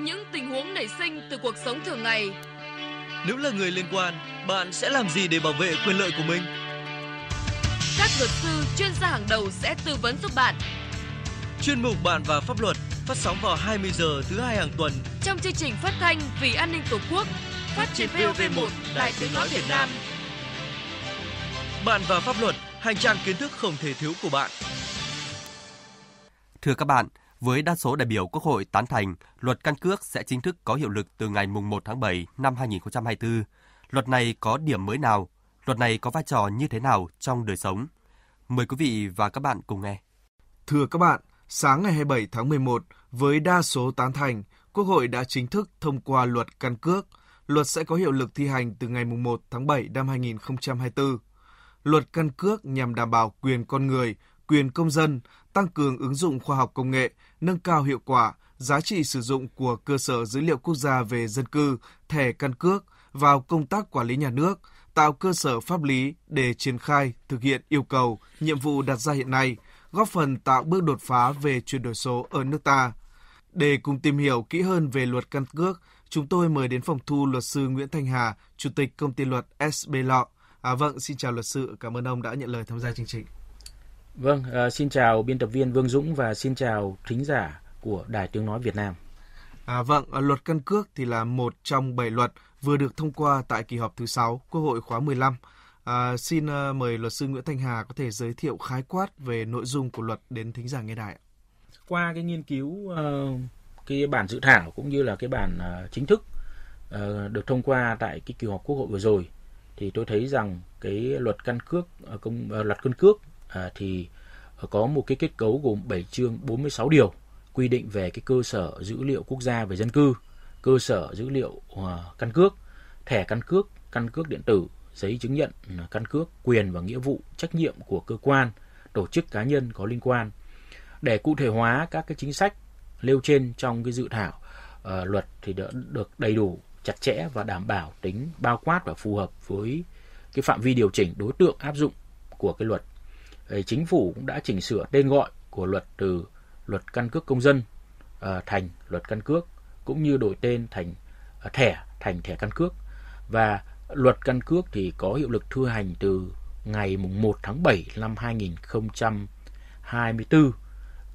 những tình huống nảy sinh từ cuộc sống thường ngày. Nếu là người liên quan, bạn sẽ làm gì để bảo vệ quyền lợi của mình? Các luật sư chuyên gia hàng đầu sẽ tư vấn giúp bạn. Chuyên mục Bạn và pháp luật phát sóng vào 20 giờ thứ hai hàng tuần trong chương trình phát thanh Vì an ninh Tổ quốc phát trên VOV1 Đài Tiếng nói Việt Nam. Bạn và pháp luật, hành trang kiến thức không thể thiếu của bạn. Thưa các bạn, với đa số đại biểu Quốc hội tán thành, luật căn cước sẽ chính thức có hiệu lực từ ngày 1 tháng 7 năm 2024. Luật này có điểm mới nào? Luật này có vai trò như thế nào trong đời sống? Mời quý vị và các bạn cùng nghe. Thưa các bạn, sáng ngày 27 tháng 11, với đa số tán thành, Quốc hội đã chính thức thông qua luật căn cước. Luật sẽ có hiệu lực thi hành từ ngày 1 tháng 7 năm 2024. Luật căn cước nhằm đảm bảo quyền con người, quyền công dân, tăng cường ứng dụng khoa học công nghệ, nâng cao hiệu quả, giá trị sử dụng của cơ sở dữ liệu quốc gia về dân cư, thẻ căn cước vào công tác quản lý nhà nước, tạo cơ sở pháp lý để triển khai, thực hiện yêu cầu, nhiệm vụ đặt ra hiện nay, góp phần tạo bước đột phá về chuyển đổi số ở nước ta. Để cùng tìm hiểu kỹ hơn về luật căn cước, chúng tôi mời đến phòng thu luật sư Nguyễn Thanh Hà, Chủ tịch công ty luật SB Lọ. À, vâng, xin chào luật sư, cảm ơn ông đã nhận lời tham gia chương trình. Vâng, uh, xin chào biên tập viên Vương Dũng và xin chào thính giả của Đài Tiếng Nói Việt Nam. À, vâng, à, luật căn cước thì là một trong bảy luật vừa được thông qua tại kỳ họp thứ 6 Quốc hội khóa 15. À, xin uh, mời luật sư Nguyễn Thanh Hà có thể giới thiệu khái quát về nội dung của luật đến thính giả nghe đài. Qua cái nghiên cứu uh, cái bản dự thảo cũng như là cái bản uh, chính thức uh, được thông qua tại cái kỳ họp Quốc hội vừa rồi thì tôi thấy rằng cái luật căn cước uh, công uh, luật căn cước à, thì có một cái kết cấu gồm 7 chương 46 điều quy định về cái cơ sở dữ liệu quốc gia về dân cư, cơ sở dữ liệu uh, căn cước, thẻ căn cước, căn cước điện tử, giấy chứng nhận à, căn cước, quyền và nghĩa vụ, trách nhiệm của cơ quan, tổ chức cá nhân có liên quan. Để cụ thể hóa các cái chính sách nêu trên trong cái dự thảo uh, luật thì đã được đầy đủ, chặt chẽ và đảm bảo tính bao quát và phù hợp với cái phạm vi điều chỉnh đối tượng áp dụng của cái luật. Ờ, chính phủ cũng đã chỉnh sửa tên gọi của luật từ luật căn cước công dân uh, thành luật căn cước cũng như đổi tên thành uh, thẻ thành thẻ căn cước và luật căn cước thì có hiệu lực thi hành từ ngày 1 tháng 7 năm 2024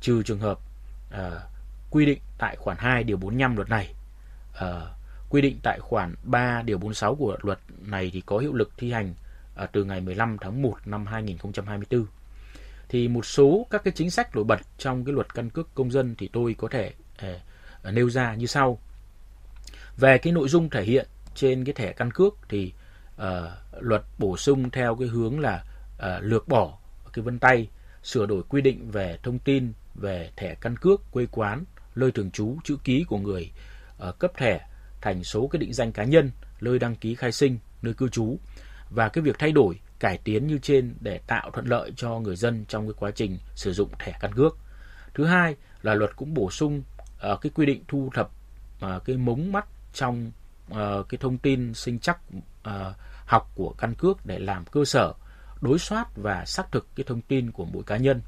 trừ trường hợp uh, quy định tại khoản 2 điều 45 luật này. Uh, quy định tại khoản 3 điều 46 của luật này thì có hiệu lực thi hành uh, từ ngày 15 tháng 1 năm 2024. Thì một số các cái chính sách nổi bật trong cái luật căn cước công dân thì tôi có thể uh, nêu ra như sau. Về cái nội dung thể hiện trên cái thẻ căn cước thì uh, luật bổ sung theo cái hướng là uh, lược bỏ cái vân tay, sửa đổi quy định về thông tin về thẻ căn cước, quê quán, nơi thường trú, chữ ký của người uh, cấp thẻ thành số cái định danh cá nhân, nơi đăng ký khai sinh, nơi cư trú và cái việc thay đổi cải tiến như trên để tạo thuận lợi cho người dân trong cái quá trình sử dụng thẻ căn cước. Thứ hai là luật cũng bổ sung uh, cái quy định thu thập uh, cái mống mắt trong uh, cái thông tin sinh chắc uh, học của căn cước để làm cơ sở đối soát và xác thực cái thông tin của mỗi cá nhân.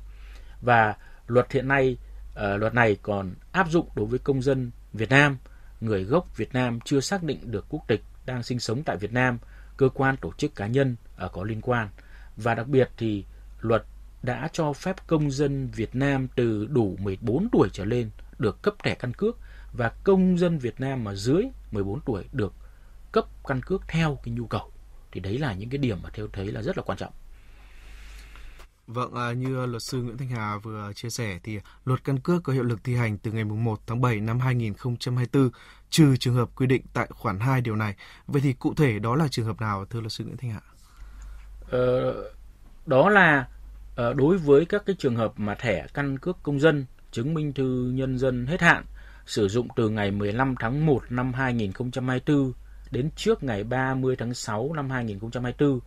Và luật hiện nay uh, luật này còn áp dụng đối với công dân Việt Nam, người gốc Việt Nam chưa xác định được quốc tịch đang sinh sống tại Việt Nam, cơ quan tổ chức cá nhân ở có liên quan. Và đặc biệt thì luật đã cho phép công dân Việt Nam từ đủ 14 tuổi trở lên được cấp thẻ căn cước và công dân Việt Nam mà dưới 14 tuổi được cấp căn cước theo cái nhu cầu. Thì đấy là những cái điểm mà theo thấy là rất là quan trọng. Vâng, à, như luật sư Nguyễn Thanh Hà vừa chia sẻ thì luật căn cước có hiệu lực thi hành từ ngày 1 tháng 7 năm 2024, trừ trường hợp quy định tại khoản 2 điều này. Vậy thì cụ thể đó là trường hợp nào thưa luật sư Nguyễn Thanh Hà? Ờ, đó là ờ, đối với các cái trường hợp mà thẻ căn cước công dân, chứng minh thư nhân dân hết hạn sử dụng từ ngày 15 tháng 1 năm 2024 đến trước ngày 30 tháng 6 năm 2024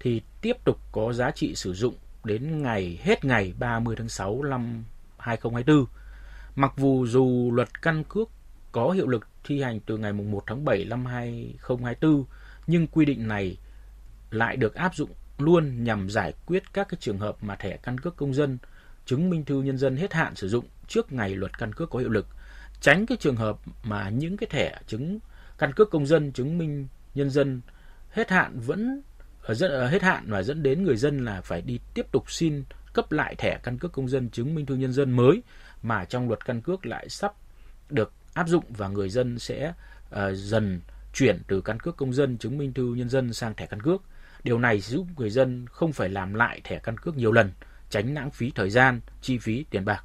thì tiếp tục có giá trị sử dụng đến ngày hết ngày 30 tháng 6 năm 2024. Mặc dù dù luật căn cước có hiệu lực thi hành từ ngày 1 tháng 7 năm 2024, nhưng quy định này lại được áp dụng luôn nhằm giải quyết các cái trường hợp mà thẻ căn cước công dân, chứng minh thư nhân dân hết hạn sử dụng trước ngày luật căn cước có hiệu lực, tránh cái trường hợp mà những cái thẻ chứng căn cước công dân chứng minh nhân dân hết hạn vẫn Ờ, hết hạn và dẫn đến người dân là phải đi tiếp tục xin cấp lại thẻ căn cước công dân chứng minh thư nhân dân mới mà trong luật căn cước lại sắp được áp dụng và người dân sẽ uh, dần chuyển từ căn cước công dân chứng minh thư nhân dân sang thẻ căn cước. Điều này giúp người dân không phải làm lại thẻ căn cước nhiều lần, tránh lãng phí thời gian, chi phí tiền bạc.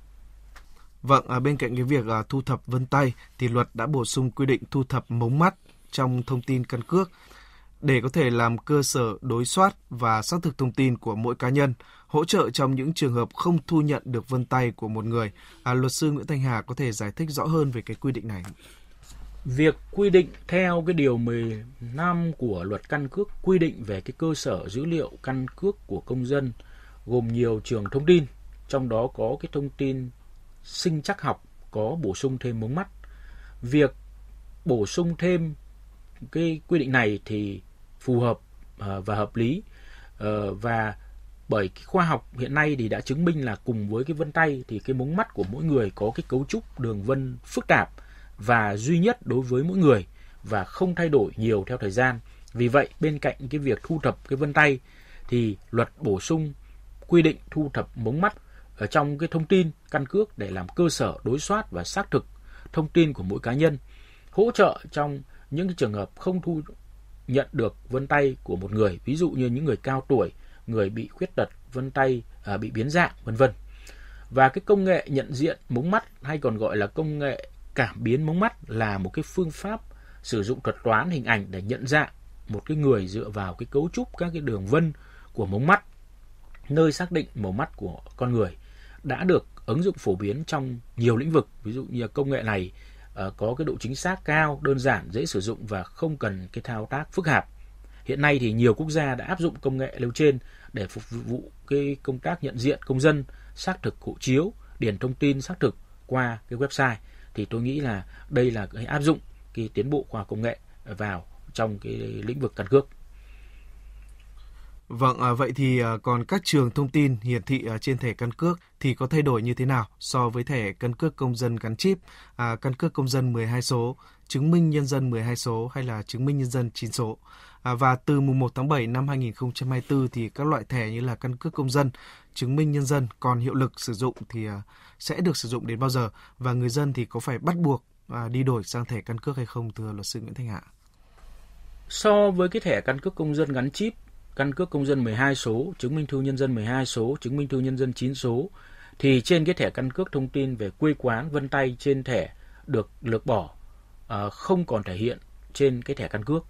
Vâng, à, bên cạnh cái việc à, thu thập vân tay thì luật đã bổ sung quy định thu thập mống mắt trong thông tin căn cước để có thể làm cơ sở đối soát và xác thực thông tin của mỗi cá nhân, hỗ trợ trong những trường hợp không thu nhận được vân tay của một người. À, luật sư Nguyễn Thanh Hà có thể giải thích rõ hơn về cái quy định này. Việc quy định theo cái điều 15 của luật căn cước quy định về cái cơ sở dữ liệu căn cước của công dân gồm nhiều trường thông tin, trong đó có cái thông tin sinh chắc học có bổ sung thêm mống mắt. Việc bổ sung thêm cái quy định này thì phù hợp ờ, và hợp lý ờ, và bởi cái khoa học hiện nay thì đã chứng minh là cùng với cái vân tay thì cái mống mắt của mỗi người có cái cấu trúc đường vân phức tạp và duy nhất đối với mỗi người và không thay đổi nhiều theo thời gian. Vì vậy bên cạnh cái việc thu thập cái vân tay thì luật bổ sung quy định thu thập mống mắt ở trong cái thông tin căn cước để làm cơ sở đối soát và xác thực thông tin của mỗi cá nhân, hỗ trợ trong những cái trường hợp không thu nhận được vân tay của một người, ví dụ như những người cao tuổi, người bị khuyết tật, vân tay à, bị biến dạng, vân vân. Và cái công nghệ nhận diện mống mắt hay còn gọi là công nghệ cảm biến mống mắt là một cái phương pháp sử dụng thuật toán hình ảnh để nhận dạng một cái người dựa vào cái cấu trúc các cái đường vân của mống mắt nơi xác định màu mắt của con người đã được ứng dụng phổ biến trong nhiều lĩnh vực ví dụ như công nghệ này uh, có cái độ chính xác cao đơn giản dễ sử dụng và không cần cái thao tác phức tạp hiện nay thì nhiều quốc gia đã áp dụng công nghệ nêu trên để phục vụ cái công tác nhận diện công dân xác thực hộ chiếu điền thông tin xác thực qua cái website thì tôi nghĩ là đây là cái áp dụng cái tiến bộ khoa học công nghệ vào trong cái lĩnh vực căn cước. Vâng, à, vậy thì à, còn các trường thông tin hiển thị à, trên thẻ căn cước thì có thay đổi như thế nào so với thẻ căn cước công dân gắn chip, à, căn cước công dân 12 số, chứng minh nhân dân 12 số hay là chứng minh nhân dân 9 số? À, và từ mùng 1 tháng 7 năm 2024 thì các loại thẻ như là căn cước công dân, chứng minh nhân dân còn hiệu lực sử dụng thì à, sẽ được sử dụng đến bao giờ và người dân thì có phải bắt buộc à, đi đổi sang thẻ căn cước hay không thưa luật sư Nguyễn Thanh Hạ? So với cái thẻ căn cước công dân gắn chip, căn cước công dân 12 số, chứng minh thư nhân dân 12 số, chứng minh thư nhân dân 9 số thì trên cái thẻ căn cước thông tin về quê quán vân tay trên thẻ được lược bỏ à, không còn thể hiện trên cái thẻ căn cước.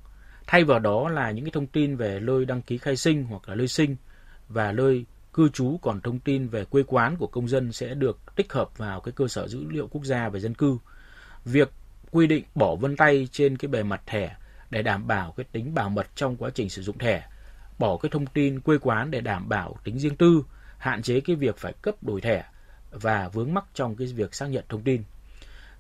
Thay vào đó là những cái thông tin về nơi đăng ký khai sinh hoặc là nơi sinh và nơi cư trú còn thông tin về quê quán của công dân sẽ được tích hợp vào cái cơ sở dữ liệu quốc gia về dân cư. Việc quy định bỏ vân tay trên cái bề mặt thẻ để đảm bảo cái tính bảo mật trong quá trình sử dụng thẻ, bỏ cái thông tin quê quán để đảm bảo tính riêng tư, hạn chế cái việc phải cấp đổi thẻ và vướng mắc trong cái việc xác nhận thông tin.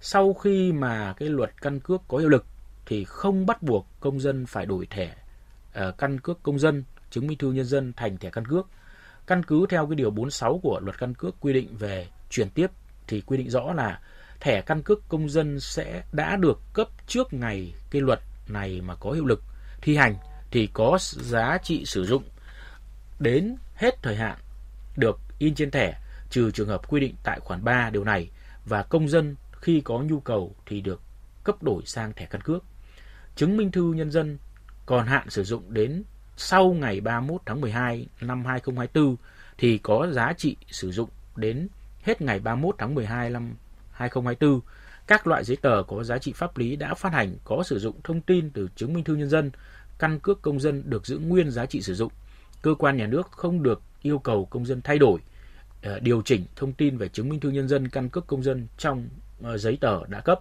Sau khi mà cái luật căn cước có hiệu lực thì không bắt buộc công dân phải đổi thẻ uh, căn cước công dân, chứng minh thư nhân dân thành thẻ căn cước Căn cứ theo cái điều 46 của luật căn cước quy định về chuyển tiếp thì quy định rõ là thẻ căn cước công dân sẽ đã được cấp trước ngày cái luật này mà có hiệu lực thi hành thì có giá trị sử dụng đến hết thời hạn được in trên thẻ trừ trường hợp quy định tại khoản 3 điều này và công dân khi có nhu cầu thì được cấp đổi sang thẻ căn cước. Chứng minh thư nhân dân còn hạn sử dụng đến sau ngày 31 tháng 12 năm 2024 thì có giá trị sử dụng đến hết ngày 31 tháng 12 năm 2024. Các loại giấy tờ có giá trị pháp lý đã phát hành có sử dụng thông tin từ chứng minh thư nhân dân, căn cước công dân được giữ nguyên giá trị sử dụng. Cơ quan nhà nước không được yêu cầu công dân thay đổi, ờ, điều chỉnh thông tin về chứng minh thư nhân dân, căn cước công dân trong ờ, giấy tờ đã cấp.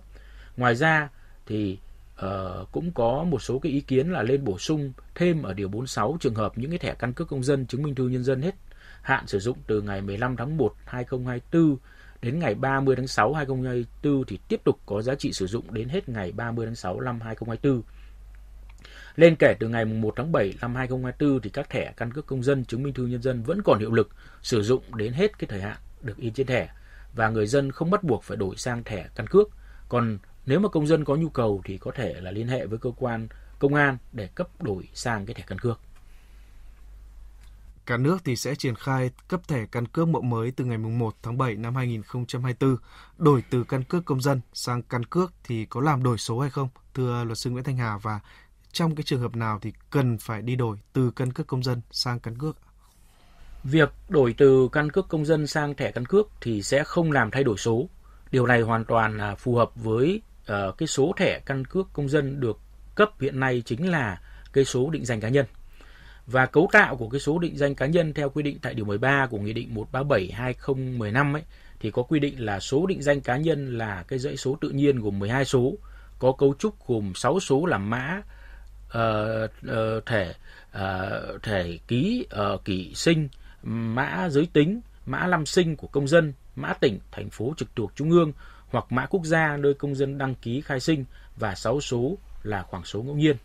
Ngoài ra thì uh, cũng có một số cái ý kiến là lên bổ sung thêm ở điều 46 trường hợp những cái thẻ căn cước công dân chứng minh thư nhân dân hết hạn sử dụng từ ngày 15 tháng 1 2024 đến ngày 30 tháng 6 2024 thì tiếp tục có giá trị sử dụng đến hết ngày 30 tháng 6 năm 2024. Lên kể từ ngày 1 tháng 7 năm 2024 thì các thẻ căn cước công dân chứng minh thư nhân dân vẫn còn hiệu lực, sử dụng đến hết cái thời hạn được in trên thẻ và người dân không bắt buộc phải đổi sang thẻ căn cước Còn nếu mà công dân có nhu cầu thì có thể là liên hệ với cơ quan, công an để cấp đổi sang cái thẻ căn cước. Cả nước thì sẽ triển khai cấp thẻ căn cước mẫu mới từ ngày 1 tháng 7 năm 2024. Đổi từ căn cước công dân sang căn cước thì có làm đổi số hay không? Thưa luật sư Nguyễn Thanh Hà và trong cái trường hợp nào thì cần phải đi đổi từ căn cước công dân sang căn cước? Việc đổi từ căn cước công dân sang thẻ căn cước thì sẽ không làm thay đổi số. Điều này hoàn toàn là phù hợp với uh, cái số thẻ căn cước công dân được cấp hiện nay chính là cái số định danh cá nhân. Và cấu tạo của cái số định danh cá nhân theo quy định tại điều 13 của Nghị định 137/2015 ấy thì có quy định là số định danh cá nhân là cái dãy số tự nhiên gồm 12 số, có cấu trúc gồm 6 số là mã Ờ, ờ, uh, uh, thẻ uh, ờ, thẻ ký uh, kỷ sinh, mã giới tính, mã năm sinh của công dân, mã tỉnh, thành phố trực thuộc trung ương hoặc mã quốc gia nơi công dân đăng ký khai sinh và 6 số là khoảng số ngẫu nhiên.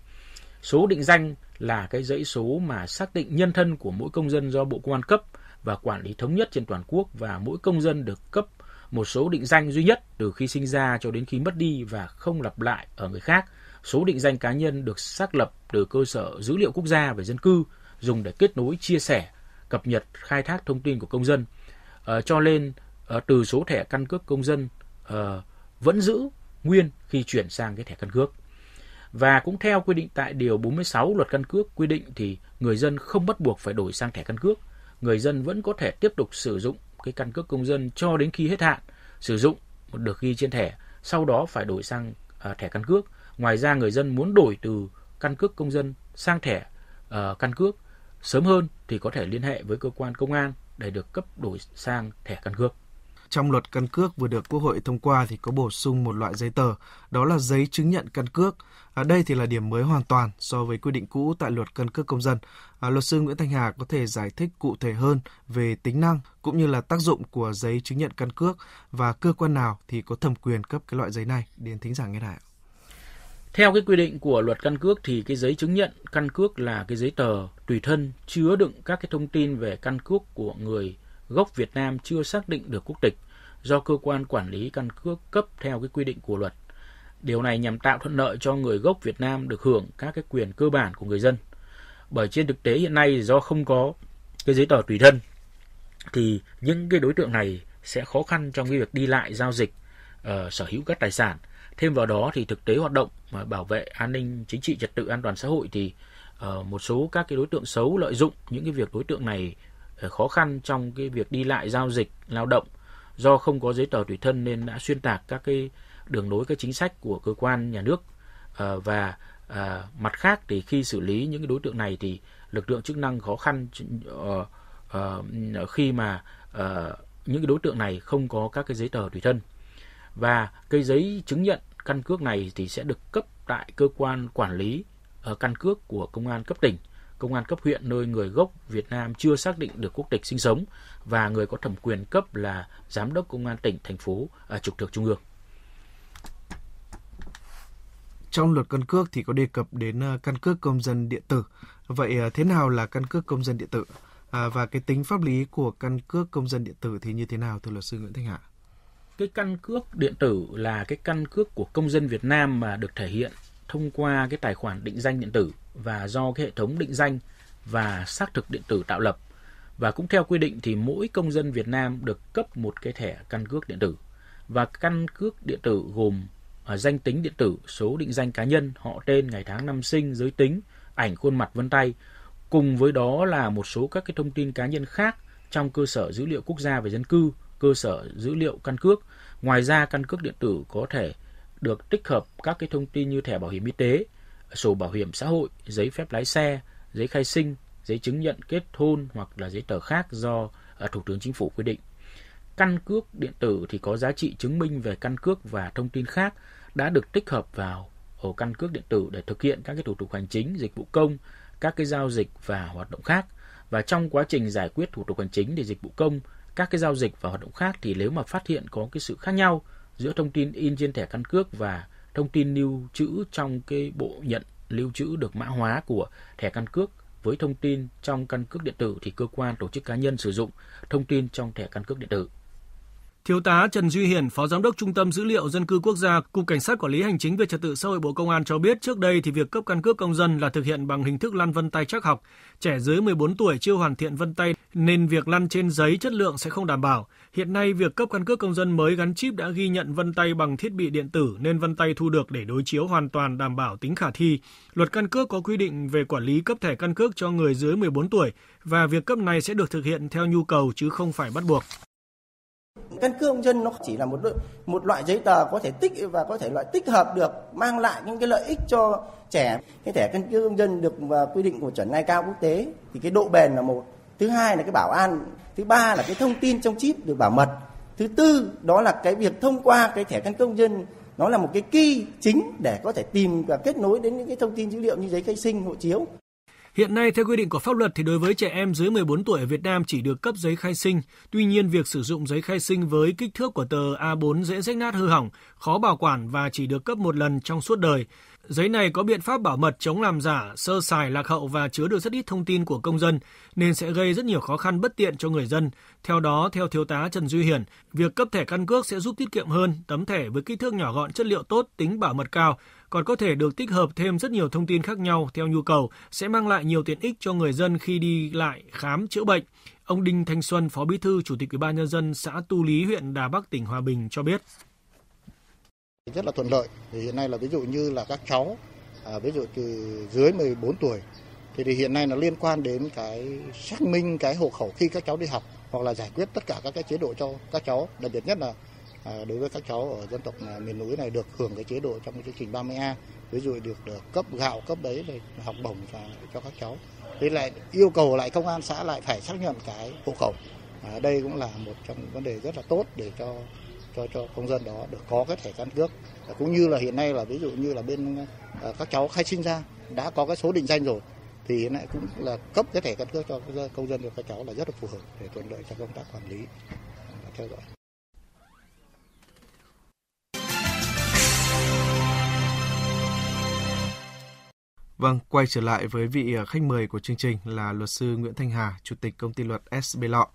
Số định danh là cái dãy số mà xác định nhân thân của mỗi công dân do Bộ Công an cấp và quản lý thống nhất trên toàn quốc và mỗi công dân được cấp một số định danh duy nhất từ khi sinh ra cho đến khi mất đi và không lặp lại ở người khác. Số định danh cá nhân được xác lập từ cơ sở dữ liệu quốc gia về dân cư dùng để kết nối, chia sẻ, cập nhật, khai thác thông tin của công dân. Uh, cho nên uh, từ số thẻ căn cước công dân uh, vẫn giữ nguyên khi chuyển sang cái thẻ căn cước. Và cũng theo quy định tại điều 46 luật căn cước quy định thì người dân không bắt buộc phải đổi sang thẻ căn cước. Người dân vẫn có thể tiếp tục sử dụng cái căn cước công dân cho đến khi hết hạn sử dụng được ghi trên thẻ, sau đó phải đổi sang uh, thẻ căn cước. Ngoài ra người dân muốn đổi từ căn cước công dân sang thẻ uh, căn cước sớm hơn thì có thể liên hệ với cơ quan công an để được cấp đổi sang thẻ căn cước. Trong luật căn cước vừa được Quốc hội thông qua thì có bổ sung một loại giấy tờ, đó là giấy chứng nhận căn cước. Ở đây thì là điểm mới hoàn toàn so với quy định cũ tại luật căn cước công dân. À, luật sư Nguyễn Thanh Hà có thể giải thích cụ thể hơn về tính năng cũng như là tác dụng của giấy chứng nhận căn cước và cơ quan nào thì có thẩm quyền cấp cái loại giấy này đến thính giả nghe lại. Theo cái quy định của luật căn cước thì cái giấy chứng nhận căn cước là cái giấy tờ tùy thân chứa đựng các cái thông tin về căn cước của người gốc Việt Nam chưa xác định được quốc tịch do cơ quan quản lý căn cước cấp theo cái quy định của luật. Điều này nhằm tạo thuận lợi cho người gốc Việt Nam được hưởng các cái quyền cơ bản của người dân. Bởi trên thực tế hiện nay do không có cái giấy tờ tùy thân thì những cái đối tượng này sẽ khó khăn trong cái việc đi lại giao dịch uh, sở hữu các tài sản. Thêm vào đó thì thực tế hoạt động mà bảo vệ an ninh chính trị trật tự an toàn xã hội thì uh, một số các cái đối tượng xấu lợi dụng những cái việc đối tượng này ờ, khó khăn trong cái việc đi lại giao dịch lao động do không có giấy tờ tùy thân nên đã xuyên tạc các cái đường lối các chính sách của cơ quan nhà nước. Uh, và uh, mặt khác thì khi xử lý những cái đối tượng này thì lực lượng chức năng khó khăn uh, uh, khi mà uh, những cái đối tượng này không có các cái giấy tờ tùy thân. Và cái giấy chứng nhận căn cước này thì sẽ được cấp tại cơ quan quản lý ở căn cước của công an cấp tỉnh công an cấp huyện nơi người gốc Việt Nam chưa xác định được quốc tịch sinh sống và người có thẩm quyền cấp là giám đốc công an tỉnh, thành phố à, trực thuộc trung ương. Trong luật căn cước thì có đề cập đến ờ, căn cước công dân điện tử. Vậy ờ, thế nào là căn cước công dân điện tử? À, và cái tính pháp lý của căn cước công dân điện tử thì như thế nào thưa luật sư Nguyễn Thanh Hạ? Cái căn cước điện tử là cái căn cước của công dân Việt Nam mà được thể hiện thông qua cái tài khoản định danh điện tử và do cái hệ thống định danh và xác thực điện tử tạo lập. Và cũng theo quy định thì mỗi công dân Việt Nam được cấp một cái thẻ căn cước điện tử. Và căn cước điện tử gồm à, danh tính điện tử, số định danh cá nhân, họ tên, ngày tháng năm sinh, giới tính, ảnh khuôn mặt vân tay. Cùng với đó là một số các cái thông tin cá nhân khác trong cơ sở dữ liệu quốc gia về dân cư, cơ sở dữ liệu căn cước. Ngoài ra căn cước điện tử có thể được tích hợp các cái thông tin như thẻ bảo hiểm y tế, sổ bảo hiểm xã hội, giấy phép lái xe, giấy khai sinh, giấy chứng nhận kết hôn hoặc là giấy tờ khác do à, Thủ tướng Chính phủ quy định. Căn cước điện tử thì có giá trị chứng minh về căn cước và thông tin khác đã được tích hợp vào ở căn cước điện tử để thực hiện các cái thủ tục hành chính, dịch vụ công, các cái giao dịch và hoạt động khác. Và trong quá trình giải quyết thủ tục hành chính thì dịch vụ công, các cái giao dịch và hoạt động khác thì nếu mà phát hiện có cái sự khác nhau giữa thông tin in trên thẻ căn cước và thông tin lưu trữ trong cái bộ nhận lưu trữ được mã hóa của thẻ căn cước với thông tin trong căn cước điện tử thì cơ quan tổ chức cá nhân sử dụng thông tin trong thẻ căn cước điện tử. Thiếu tá Trần Duy Hiển, Phó Giám đốc Trung tâm Dữ liệu Dân cư Quốc gia, Cục Cảnh sát Quản lý Hành chính về Trật tự xã hội Bộ Công an cho biết trước đây thì việc cấp căn cước công dân là thực hiện bằng hình thức lăn vân tay chắc học. Trẻ dưới 14 tuổi chưa hoàn thiện vân tay nên việc lăn trên giấy chất lượng sẽ không đảm bảo. Hiện nay việc cấp căn cước công dân mới gắn chip đã ghi nhận vân tay bằng thiết bị điện tử nên vân tay thu được để đối chiếu hoàn toàn đảm bảo tính khả thi. Luật căn cước có quy định về quản lý cấp thẻ căn cước cho người dưới 14 tuổi và việc cấp này sẽ được thực hiện theo nhu cầu chứ không phải bắt buộc. Căn cước công dân nó chỉ là một một loại giấy tờ có thể tích và có thể loại tích hợp được mang lại những cái lợi ích cho trẻ. Cái thẻ căn cước công dân được à, quy định của chuẩn ngày cao quốc tế thì cái độ bền là một, thứ hai là cái bảo an, thứ ba là cái thông tin trong chip được bảo mật, thứ tư đó là cái việc thông qua cái thẻ căn cước công dân nó là một cái key chính để có thể tìm và kết nối đến những cái thông tin dữ liệu như giấy khai sinh, hộ chiếu. Hiện nay theo quy định của pháp luật thì đối với trẻ em dưới 14 tuổi ở Việt Nam chỉ được cấp giấy khai sinh. Tuy nhiên việc sử dụng giấy khai sinh với kích thước của tờ A4 dễ rách nát hư hỏng, khó bảo quản và chỉ được cấp một lần trong suốt đời. Giấy này có biện pháp bảo mật chống làm giả, sơ sài, lạc hậu và chứa được rất ít thông tin của công dân, nên sẽ gây rất nhiều khó khăn bất tiện cho người dân. Theo đó, theo Thiếu tá Trần Duy Hiển, việc cấp thẻ căn cước sẽ giúp tiết kiệm hơn, tấm thẻ với kích thước nhỏ gọn chất liệu tốt, tính bảo mật cao, còn có thể được tích hợp thêm rất nhiều thông tin khác nhau theo nhu cầu, sẽ mang lại nhiều tiện ích cho người dân khi đi lại khám chữa bệnh. Ông Đinh Thanh Xuân, Phó Bí thư Chủ tịch Ủy ban nhân dân xã Tu Lý, huyện Đà Bắc, tỉnh Hòa Bình cho biết rất là thuận lợi. Thì hiện nay là ví dụ như là các cháu à, ví dụ từ dưới 14 tuổi thì, thì hiện nay là liên quan đến cái xác minh cái hộ khẩu khi các cháu đi học hoặc là giải quyết tất cả các cái chế độ cho các cháu. Đặc biệt nhất là à, đối với các cháu ở dân tộc à, miền núi này được hưởng cái chế độ trong cái chương trình 30A ví dụ được, được cấp gạo cấp đấy để học bổng và cho các cháu. Thế lại yêu cầu lại công an xã lại phải xác nhận cái hộ khẩu. À, đây cũng là một trong vấn đề rất là tốt để cho cho cho công dân đó được có cái thẻ căn cước cũng như là hiện nay là ví dụ như là bên ờ, các cháu khai sinh ra đã có cái số định danh rồi thì hiện nay cũng là cấp cái thẻ căn cước cho công dân cho các cháu là rất là phù hợp để thuận lợi cho công tác quản lý và theo dõi. Vâng, quay trở lại với vị khách mời của chương trình là luật sư Nguyễn Thanh Hà, Chủ tịch công ty luật SB Lọ.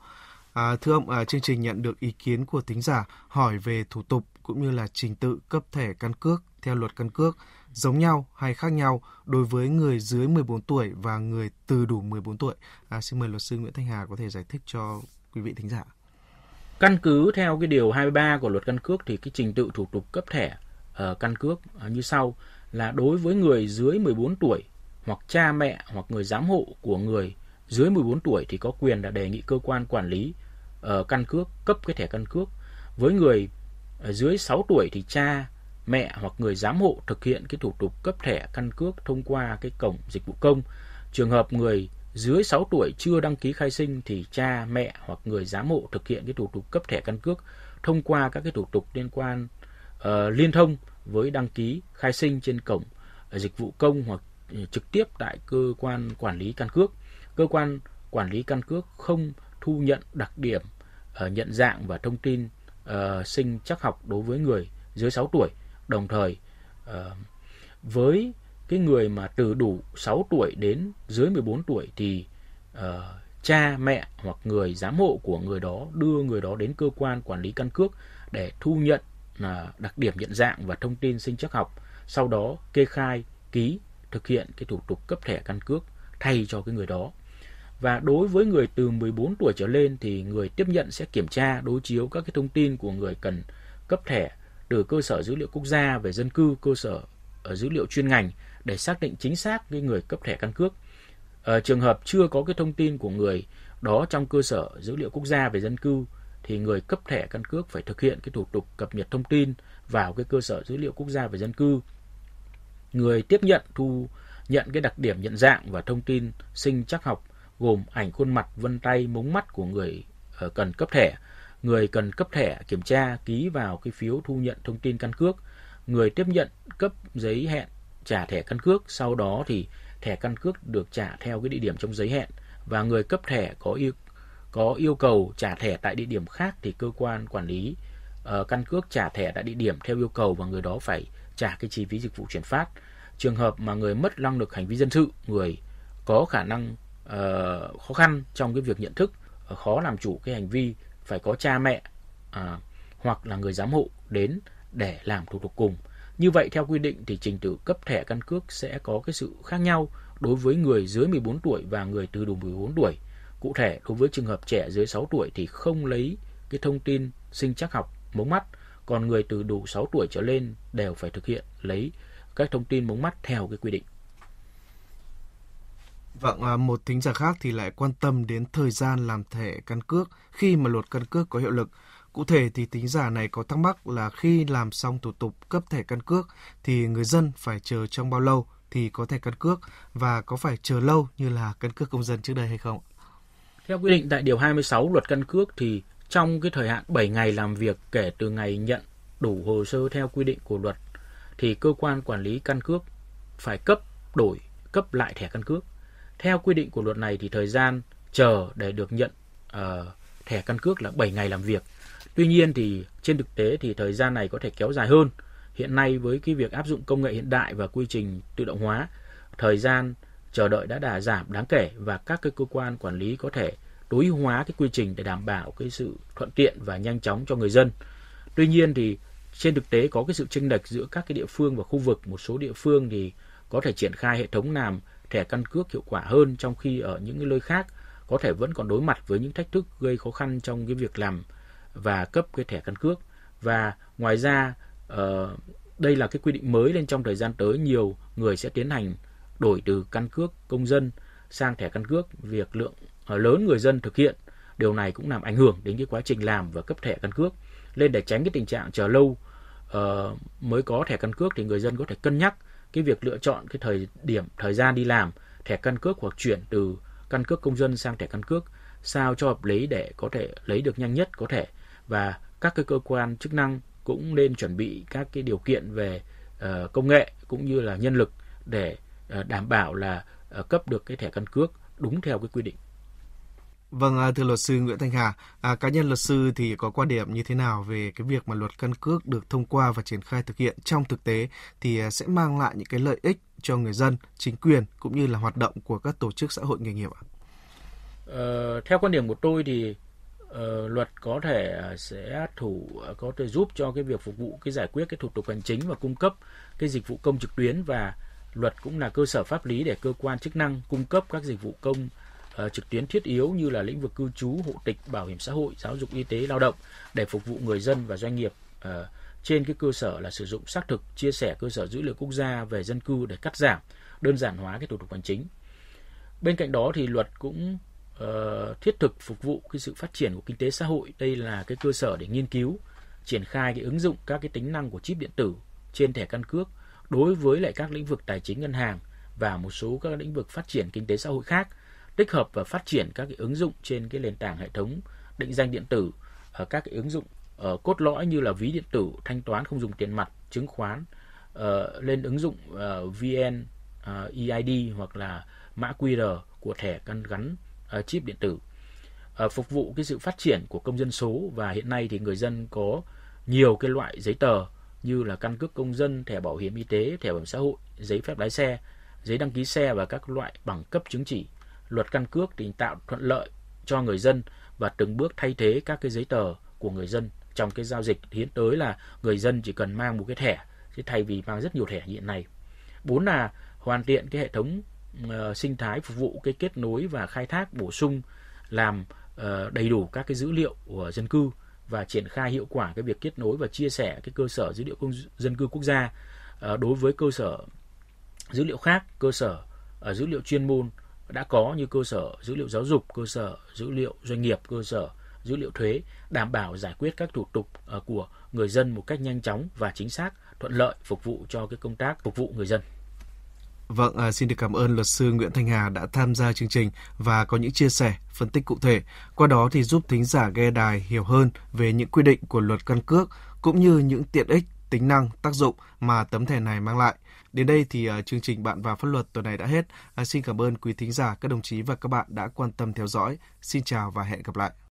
À, thưa ông, à, chương trình nhận được ý kiến của thính giả hỏi về thủ tục cũng như là trình tự cấp thẻ căn cước theo luật căn cước giống nhau hay khác nhau đối với người dưới 14 tuổi và người từ đủ 14 tuổi. À, xin mời luật sư Nguyễn Thanh Hà có thể giải thích cho quý vị thính giả. Căn cứ theo cái điều 23 của luật căn cước thì cái trình tự thủ tục cấp thẻ uh, căn cước uh, như sau là đối với người dưới 14 tuổi hoặc cha mẹ hoặc người giám hộ của người dưới 14 tuổi thì có quyền là đề nghị cơ quan quản lý uh, căn cước cấp cái thẻ căn cước. Với người ờ, dưới 6 tuổi thì cha, mẹ hoặc người giám hộ thực hiện cái thủ tục cấp thẻ căn cước thông qua cái cổng dịch vụ công. Trường hợp người dưới 6 tuổi chưa đăng ký khai sinh thì cha, mẹ hoặc người giám hộ thực hiện cái thủ tục cấp thẻ căn cước thông qua các cái thủ tục liên quan uh, liên thông với đăng ký khai sinh trên cổng dịch vụ công hoặc trực tiếp tại cơ quan quản lý căn cước cơ quan quản lý căn cước không thu nhận đặc điểm uh, nhận dạng và thông tin uh, sinh chắc học đối với người dưới 6 tuổi. Đồng thời uh, với cái người mà từ đủ 6 tuổi đến dưới 14 tuổi thì uh, cha mẹ hoặc người giám hộ của người đó đưa người đó đến cơ quan quản lý căn cước để thu nhận uh, đặc điểm nhận dạng và thông tin sinh chắc học sau đó kê khai ký thực hiện cái thủ tục cấp thẻ căn cước thay cho cái người đó và đối với người từ 14 tuổi trở lên thì người tiếp nhận sẽ kiểm tra đối chiếu các cái thông tin của người cần cấp thẻ từ cơ sở dữ liệu quốc gia về dân cư, cơ sở ở dữ liệu chuyên ngành để xác định chính xác cái người cấp thẻ căn cước. Ở trường hợp chưa có cái thông tin của người đó trong cơ sở dữ liệu quốc gia về dân cư thì người cấp thẻ căn cước phải thực hiện cái thủ tục cập nhật thông tin vào cái cơ sở dữ liệu quốc gia về dân cư. Người tiếp nhận thu nhận cái đặc điểm nhận dạng và thông tin sinh chắc học gồm ảnh khuôn mặt, vân tay, mống mắt của người ờ, cần cấp thẻ. Người cần cấp thẻ kiểm tra ký vào cái phiếu thu nhận thông tin căn cước. Người tiếp nhận cấp giấy hẹn trả thẻ căn cước, sau đó thì thẻ căn cước được trả theo cái địa điểm trong giấy hẹn và người cấp thẻ có yêu có yêu cầu trả thẻ tại địa điểm khác thì cơ quan quản lý uh, căn cước trả thẻ tại địa điểm theo yêu cầu và người đó phải trả cái chi phí dịch vụ chuyển phát. Trường hợp mà người mất năng lực hành vi dân sự, người có khả năng uh, khó khăn trong cái việc nhận thức uh, khó làm chủ cái hành vi phải có cha mẹ uh, hoặc là người giám hộ đến để làm thủ tục cùng. Như vậy theo quy định thì trình tự cấp thẻ căn cước sẽ có cái sự khác nhau đối với người dưới 14 tuổi và người từ đủ 14 tuổi. Cụ thể đối với trường hợp trẻ dưới 6 tuổi thì không lấy cái thông tin sinh chắc học mống mắt, còn người từ đủ 6 tuổi trở lên đều phải thực hiện lấy các thông tin mống mắt theo cái quy định. Vâng, à, một thính giả khác thì lại quan tâm đến thời gian làm thẻ căn cước khi mà luật căn cước có hiệu lực. Cụ thể thì tính giả này có thắc mắc là khi làm xong thủ tục cấp thẻ căn cước thì người dân phải chờ trong bao lâu thì có thẻ căn cước và có phải chờ lâu như là căn cước công dân trước đây hay không? Theo quy định tại điều 26 luật căn cước thì trong cái thời hạn 7 ngày làm việc kể từ ngày nhận đủ hồ sơ theo quy định của luật thì cơ quan quản lý căn cước phải cấp đổi cấp lại thẻ căn cước. Theo quy định của luật này thì thời gian chờ để được nhận uh, thẻ căn cước là 7 ngày làm việc. Tuy nhiên thì trên thực tế thì thời gian này có thể kéo dài hơn. Hiện nay với cái việc áp dụng công nghệ hiện đại và quy trình tự động hóa, thời gian chờ đợi đã đà giảm đáng kể và các cái cơ quan quản lý có thể tối ưu hóa cái quy trình để đảm bảo cái sự thuận tiện và nhanh chóng cho người dân. Tuy nhiên thì trên thực tế có cái sự chênh lệch giữa các cái địa phương và khu vực, một số địa phương thì có thể triển khai hệ thống làm thẻ căn cước hiệu quả hơn trong khi ở những cái nơi khác, có thể vẫn còn đối mặt với những thách thức gây khó khăn trong cái việc làm và cấp cái thẻ căn cước. Và ngoài ra ờ, đây là cái quy định mới nên trong thời gian tới nhiều người sẽ tiến hành đổi từ căn cước công dân sang thẻ căn cước việc lượng ờ, lớn người dân thực hiện. Điều này cũng làm ảnh hưởng đến cái quá trình làm và cấp thẻ căn cước. Nên để tránh cái tình trạng chờ lâu ờ, mới có thẻ căn cước thì người dân có thể cân nhắc cái việc lựa chọn cái thời điểm thời gian đi làm thẻ căn cước hoặc chuyển từ căn cước công dân sang thẻ căn cước sao cho hợp lý để có thể lấy được nhanh nhất có thể và các cái cơ quan chức năng cũng nên chuẩn bị các cái điều kiện về uh, công nghệ cũng như là nhân lực để uh, đảm bảo là uh, cấp được cái thẻ căn cước đúng theo cái quy định. Vâng, à, thưa luật sư Nguyễn Thanh Hà, à, cá nhân luật sư thì có quan điểm như thế nào về cái việc mà luật căn cước được thông qua và triển khai thực hiện trong thực tế thì à, sẽ mang lại những cái lợi ích cho người dân, chính quyền cũng như là hoạt động của các tổ chức xã hội nghề nghiệp ạ? Ờ, theo quan điểm của tôi thì uh, luật có thể à, sẽ thủ có thể giúp cho cái việc phục vụ cái giải quyết cái thủ tục hành chính và cung cấp cái dịch vụ công trực tuyến và luật cũng là cơ sở pháp lý để cơ quan chức năng cung cấp các dịch vụ công uh, trực tuyến thiết yếu như là lĩnh vực cư trú, hộ tịch, bảo hiểm xã hội, giáo dục y tế, lao động để phục vụ người dân và doanh nghiệp uh, trên cái cơ sở là sử dụng xác thực chia sẻ cơ sở dữ liệu quốc gia về dân cư để cắt giảm đơn giản hóa cái thủ tục hành chính. Bên cạnh đó thì luật cũng uh, thiết thực phục vụ cái sự phát triển của kinh tế xã hội. Đây là cái cơ sở để nghiên cứu, triển khai cái ứng dụng các cái tính năng của chip điện tử trên thẻ căn cước đối với lại các lĩnh vực tài chính ngân hàng và một số các lĩnh vực phát triển kinh tế xã hội khác tích hợp và phát triển các cái ứng dụng trên cái nền tảng hệ thống định danh điện tử ở các cái ứng dụng ở cốt lõi như là ví điện tử thanh toán không dùng tiền mặt chứng khoán uh, lên ứng dụng uh, vn uh, eid hoặc là mã qr của thẻ căn gắn uh, chip điện tử. Uh, phục vụ cái sự phát triển của công dân số và hiện nay thì người dân có nhiều cái loại giấy tờ như là căn cước công dân, thẻ bảo hiểm y tế, thẻ bảo hiểm xã hội, giấy phép lái xe, giấy đăng ký xe và các loại bằng cấp chứng chỉ luật căn cước thì tạo thuận lợi cho người dân và từng bước thay thế các cái giấy tờ của người dân trong cái giao dịch tiến tới là người dân chỉ cần mang một cái thẻ chứ thay vì mang rất nhiều thẻ hiện nay. Bốn là hoàn thiện cái hệ thống uh, sinh thái phục vụ cái kết nối và khai thác bổ sung làm uh, đầy đủ các cái dữ liệu của dân cư và triển khai hiệu quả cái việc kết nối và chia sẻ cái cơ sở dữ liệu công dân cư quốc gia uh, đối với cơ sở dữ liệu khác, cơ sở uh, dữ liệu chuyên môn đã có như cơ sở dữ liệu giáo dục, cơ sở dữ liệu doanh nghiệp, cơ sở dữ liệu thuế, đảm bảo giải quyết các thủ tục ờ, của người dân một cách nhanh chóng và chính xác, thuận lợi phục vụ cho cái công tác phục vụ người dân. Vâng, à, xin được cảm ơn luật sư Nguyễn Thanh Hà đã tham gia chương trình và có những chia sẻ, phân tích cụ thể. Qua đó thì giúp thính giả nghe đài hiểu hơn về những quy định của luật căn cước cũng như những tiện ích, tính năng, tác dụng mà tấm thẻ này mang lại. Đến đây thì à, chương trình Bạn và Pháp luật tuần này đã hết. À, xin cảm ơn quý thính giả, các đồng chí và các bạn đã quan tâm theo dõi. Xin chào và hẹn gặp lại.